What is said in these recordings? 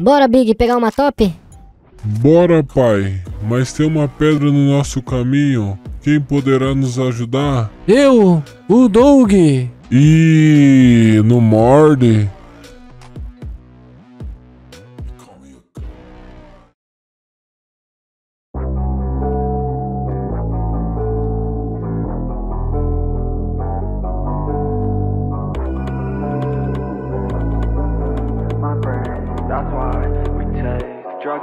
Bora, Big, pegar uma top? Bora, pai. Mas tem uma pedra no nosso caminho. Quem poderá nos ajudar? Eu, o Doug. E no morde.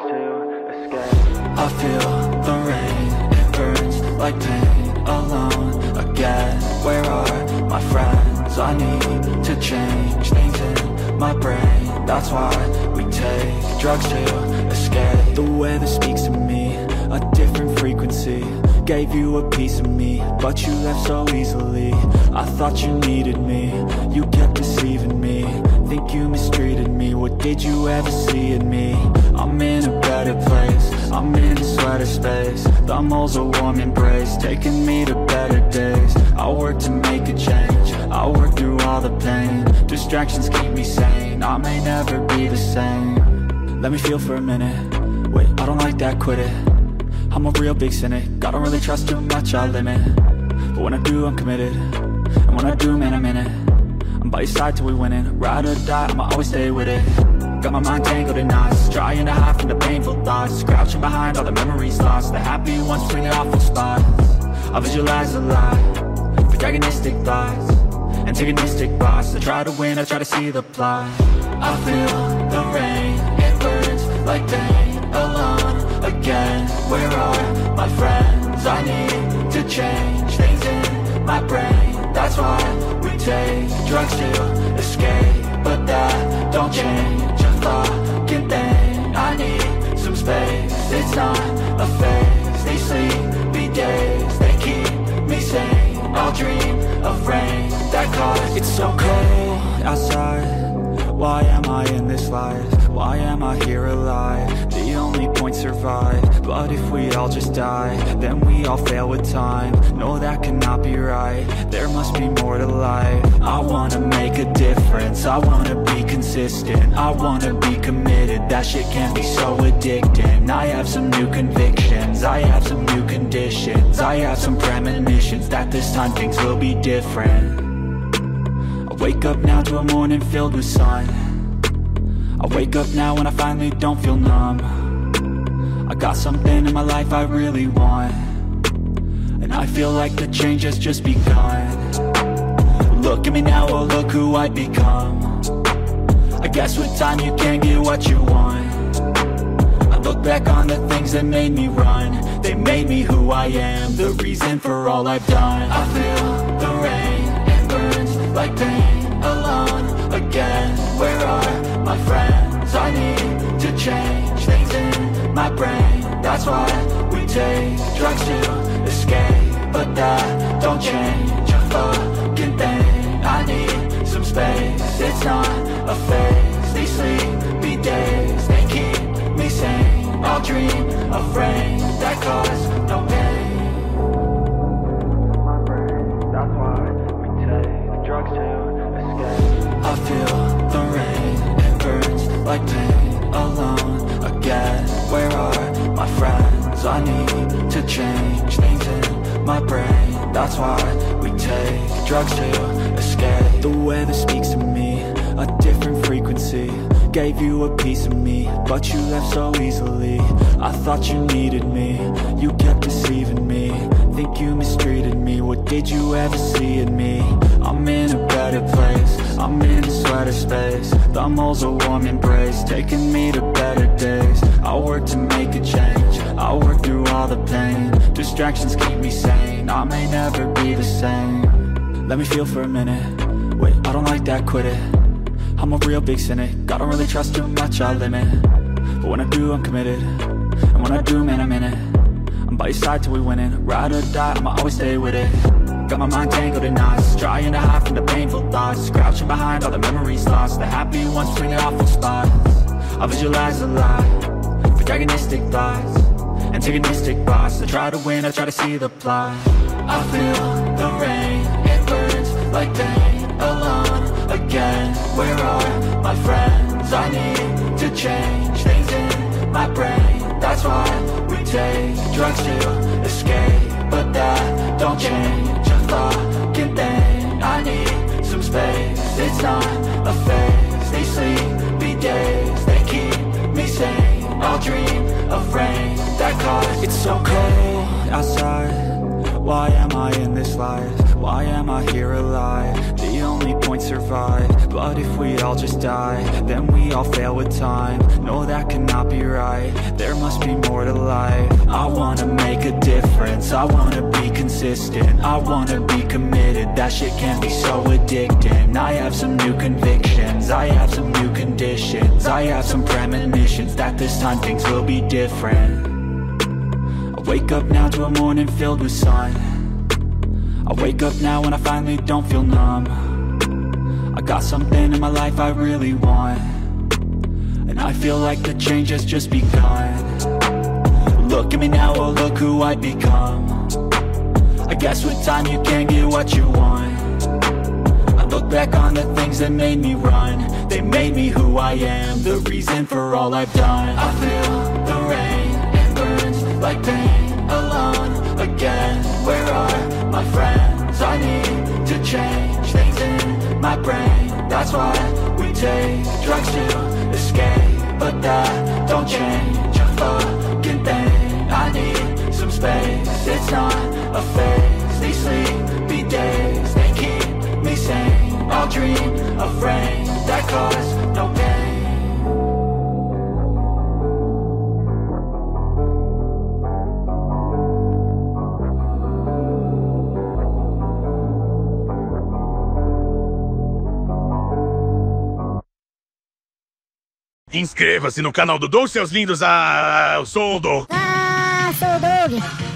To escape. I feel the rain, it burns like pain alone again. Where are my friends? I need to change things in my brain. That's why we take drugs to escape. The weather speaks to me, a different frequency. Gave you a piece of me, but you left so easily. I thought you needed me, you kept deceiving me. Think you mistreated me, what did you ever see in me? I'm in a better place, I'm in a sweater space. The mole's a warm embrace, taking me to better days. I work to make a change, I work through all the pain. Distractions keep me sane, I may never be the same. Let me feel for a minute, wait, I don't like that, quit it. I'm a real big cynic, I don't really trust too much, I limit. But when I do, I'm committed, and when I do, man, I'm in it. I'm by your side till we winning Ride or die, I'ma always stay with it. Got my mind tangled in knots. Trying to hide from the painful thoughts. Crouching behind all the memories lost. The happy ones between the awful spots. I visualize a lot. Protagonistic thoughts. Antagonistic thoughts I try to win, I try to see the plot. I feel the rain. It burns like drugs to escape But that don't change a fucking thing. I need some space. It's not a phase. These sleepy days They keep me sane. I'll dream of rain that cause It's so cold outside. Why am I in this life? Why am I here alive? Only point survive. But if we all just die Then we all fail with time. No, that cannot be right. There must be more to life. I wanna make a difference. I wanna be consistent. I wanna be committed. That shit can be so addicting. I have some new convictions. I have some new conditions. I have some premonitions That this time things will be different. I wake up now to a morning filled with sun. I wake up now and I finally don't feel numb I got something in my life I really want. And I feel like the change has just begun. Look at me now, oh look who I've become. I guess with time you can get what you want. I look back on the things that made me run. They made me who I am, the reason for all I've done. I feel the rain, it burns like pain Alone again, where are my friends? I need to change my brain. That's why we take drugs to escape. But that don't change a fucking thing. I need some space, it's not a phase. These sleepy days, they keep me sane. I'll dream of rain that cause no pain. My brain. That's why we take drugs to escape. I feel the rain, it burns like pain Alone where are my friends? I need to change things in my brain. That's why we take drugs to escape. The weather speaks to me, a different frequency I gave you a piece of me, but you left so easily. I thought you needed me, you kept deceiving me. Think you mistreated me, what did you ever see in me? I'm in a better place, I'm in a sweater space. The mole's a warm embrace, taking me to better days. I work to make a change, I work through all the pain. Distractions keep me sane, I may never be the same. Let me feel for a minute, wait, I don't like that, quit it I'm a real big cynic, I don't really trust too much, I limit. But when I do, I'm committed, and when I do, man, I'm in it. I'm by your side till we win it. Ride or die, I'ma always stay with it. Got my mind tangled in knots, trying to hide from the painful thoughts. Crouching behind all the memories lost, the happy ones between the awful spots. I visualize a lot, protagonistic thoughts. Antagonistic thoughts, I try to win, I try to see the plot. I feel the rain, That's why we take drugs to escape But that don't change a fucking thing. I need some space, it's not a phase. These sleepy days, they keep me sane. I'll dream of rain that cause It's so cold outside Why am I in this life? Why am I here alive? The only point survive. But if we all just die Then we all fail with time. No, that cannot be right. There must be more to life. I wanna make a difference. I wanna be consistent. I wanna be committed. That shit can be so addicting. I have some new convictions. I have some new conditions. I have some premonitions That this time things will be different wake up now to a morning filled with sun. I wake up now and I finally don't feel numb. I got something in my life I really want. And I feel like the change has just begun. Look at me now, oh look who I've become. I guess with time you can get what you want. I look back on the things that made me run. They made me who I am, the reason for all I've done. I feel the rain, like pain Alone again, where are my friends? I need to change things in my brain. That's why we take drugs to escape But that don't change a fucking thing. I need some space, it's not a phase. These sleepy days, they keep me sane. I'll dream of rain that cause Inscreva-se no canal do Doug, seus lindos. Ah, eu sou o Doug. Ah, sou o Doug.